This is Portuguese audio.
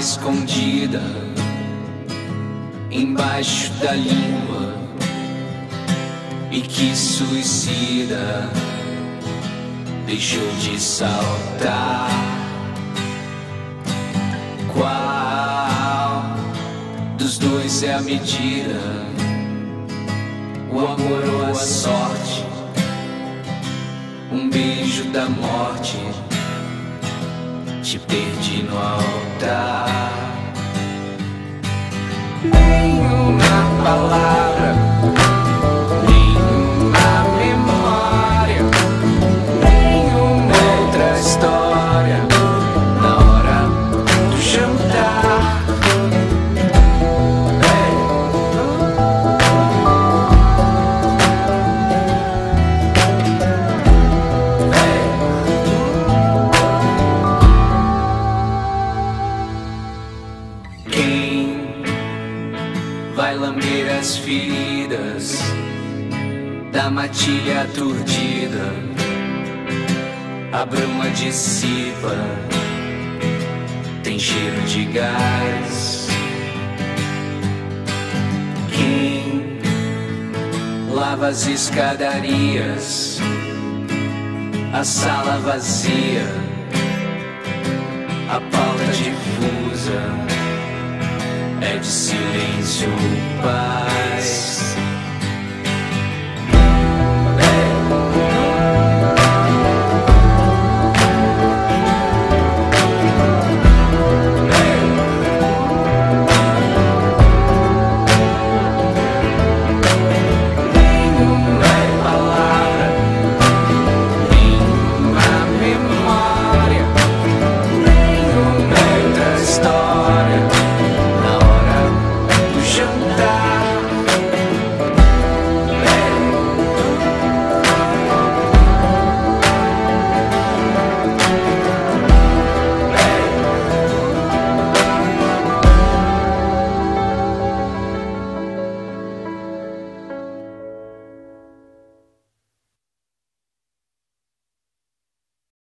escondida embaixo da língua e que suicida deixou de saltar. Qual dos dois é a medida? O amor ou a sorte? Um beijo da morte te perdi no altar. Vai lamber as feridas da matilha aturdida? A bruma dissipa, tem cheiro de gás. Quem lava as escadarias? A sala vazia, a pauta difusa é de silêncio, paz.